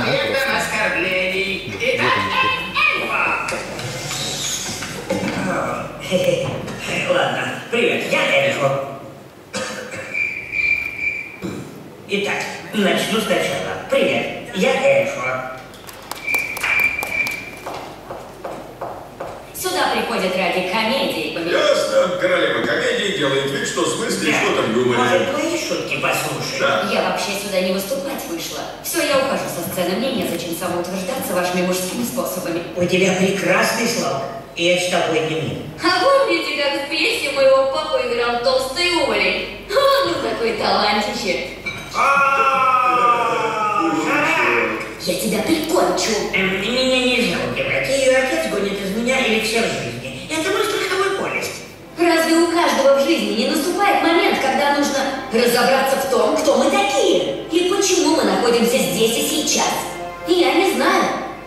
Объектом оскорблений. Итак, эльфа. Ладно, привет, я Эльфо. Итак, начну сначала. Привет, я Эльфо. Сюда приходят ради комедии. Ясно. Королева комедии делает вид, что в смысле, что там юморе. Может, шутки послушай? Да. Я вообще сюда не выступать вышла. Все, я ухожу со сцены. Мне незачем самоутверждаться вашими мужскими способами. У тебя прекрасный слог. И я читал твой дневник. А помните, как в пьесе моего папы играл толстый уволень? Он ну такой талантище. Я тебя прикончу. Эм, Меня нельзя убивать. Ее отец гонит из меня или все в жизни. Это мой страховой полис. Разве у каждого в жизни не наступает разобраться в том, кто мы такие? И почему мы находимся здесь и сейчас? Я не знаю,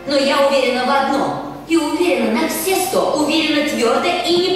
но я уверена в одном. И уверена на все сто, уверена твердо и